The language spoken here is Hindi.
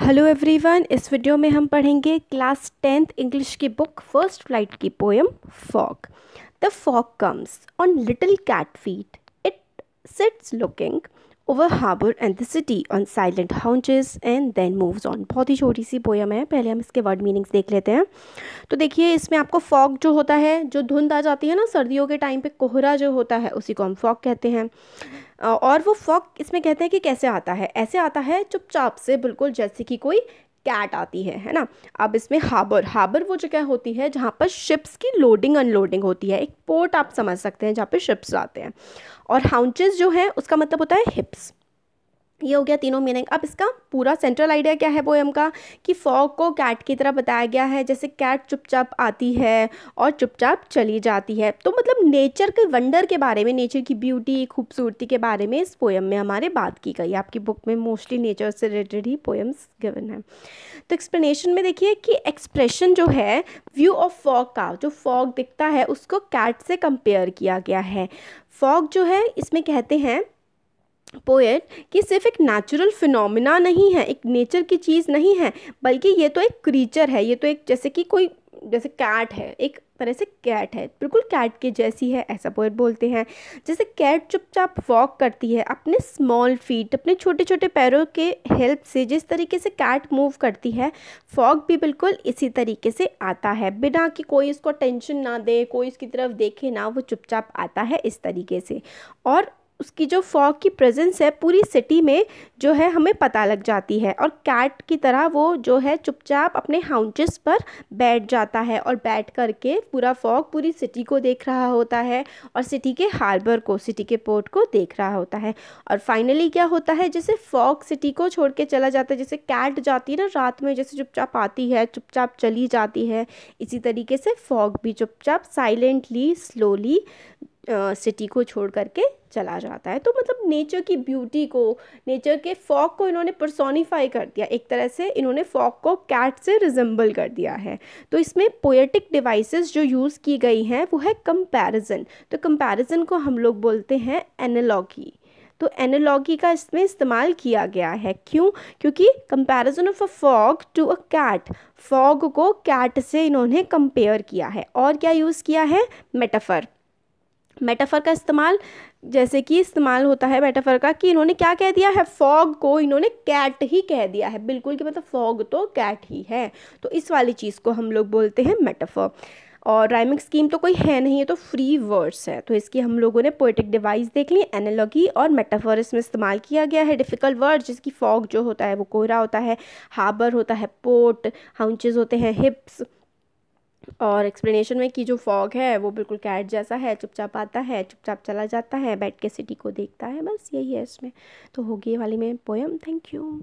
हेलो एवरीवन इस वीडियो में हम पढ़ेंगे क्लास टेंथ इंग्लिश की बुक फ़र्स्ट फ़्लाइट की poem fog the fog comes on little cat feet it sits looking over harbour and the city on silent haunches and then moves on बहुत ही छोटी सी पोयम है। पहले हम इसके वर्ड मीनिंग्स देख लेते हैं। तो देखिए, इसमें आपको फॉग जो होता है, जो धुंध आ जाती है ना, सर्दियों के टाइम पे कोहरा जो होता है, उसी को हम फॉग कहते हैं। और वो फॉग इसमें कहते हैं कि कैसे आता है? ऐसे आता है चुपचाप से, बिल्कुल जैसे कि कोई कैट आती है है ना? अब इसमें हाबर हाबर वो जगह होती है जहाँ पर शिप्स की लोडिंग, अनलोडिंग होती है। एक पोर्ट आप समझ सकते हैं जहाँ पर शिप्स आते हैं। और हाउंचेस जो है, उसका मतलब होता है हिप्स। ये हो गया तीनों मीनिंग अब इसका पूरा सेंट्रल आइडिया क्या है पोएम का? कि फॉग को कैट की तरह बताया गया है, जैसे कैट चुपचाप आती है और चुपचाप चली जाती है। तो मतलब नेचर के वंडर के बारे में नेचर की ब्यूटी खूबसूरती के बारे में इस पोएम में हमारे बात की गई। आपकी बुक में मोस्टली नेचर से रिलेटेड ही पोएम्स गिवन है। तो एक्सप्लेनेशन में देखिए कि एक्सप्रेशन जो है व्यू ऑफ़ फॉग का, जो फॉग दिखता है, उसको कैट से कंपेयर किया गया है। फॉग जो है, इसमें कहते हैं पोएट कि सिर्फ़ एक नेचुरल फिनोमिना नहीं है, एक नेचर की चीज़ नहीं है, बल्कि ये तो एक क्रीचर है, ये तो एक जैसे कि कोई, जैसे कैट है, एक तरह से कैट है, बिल्कुल कैट के जैसी है, ऐसा पोएट बोलते हैं। जैसे कैट चुपचाप वॉक करती है, अपने स्मॉल फीट अपने छोटे छोटे पैरों के हेल्प से, जिस तरीके से कैट मूव करती है फॉग भी बिल्कुल इसी तरीके से आता है। बिना कि कोई इसको टेंशन ना दे, कोई इसकी तरफ़ देखे ना, वो चुपचाप आता है इस तरीके से। और उसकी जो फॉग की प्रेजेंस है, पूरी सिटी में जो है हमें पता लग जाती है और कैट की तरह वो जो है चुपचाप अपने हाउंचेस पर बैठ जाता है और बैठ करके पूरा फॉग पूरी सिटी को देख रहा होता है और सिटी के हार्बर को सिटी के पोर्ट को देख रहा होता है। और फाइनली क्या होता है, जैसे फॉग सिटी को छोड़ के चला जाता है, जैसे कैट जाती है ना रात में, जैसे चुपचाप आती है, चुपचाप चली जाती है, इसी तरीके से फॉग भी चुपचाप साइलेंटली स्लोली सिटी को छोड़ करके चला जाता है। तो मतलब नेचर की ब्यूटी को नेचर के फॉक को इन्होंने परसोनीफाई कर दिया। एक तरह से इन्होंने फॉक को कैट से रिजम्बल कर दिया है। तो इसमें पोएटिक डिवाइसेस जो यूज़ की गई हैं, वो है कंपैरिजन तो कंपैरिजन को हम लोग बोलते हैं एनालॉगी तो एनालॉगी का इसमें इस्तेमाल किया गया है। क्यों? क्योंकि comparison of a fog to a cat fog को कैट से इन्होंने कंपेयर किया है। और क्या यूज़ किया है? मेटाफर मेटाफर का इस्तेमाल, जैसे कि इस्तेमाल होता है मेटाफर का, कि इन्होंने क्या कह दिया है? फॉग को इन्होंने कैट ही कह दिया है। बिल्कुल कि मतलब फॉग तो कैट ही है। तो इस वाली चीज़ को हम लोग बोलते हैं मेटाफर। और राइमिंग स्कीम तो कोई है नहीं है तो फ्री वर्ड्स है। तो इसकी हम लोगों ने पोइटिक डिवाइस देख ली, एनालॉगी और मेटाफर इसमें इस्तेमाल किया गया है। डिफ़िकल्ट वर्ड जिसकी फॉग जो होता है वो कोहरा होता है, हार्बर होता है पोर्ट हाउंचेज होते हैं, हिप्स। और एक्सप्लेनेशन में कि जो फॉग है, वो बिल्कुल कैट जैसा है, चुपचाप आता है, चुपचाप चला जाता है, बैठ के सिटी को देखता है, बस यही है इसमें। तो होगी वाली में पोएम थैंक यू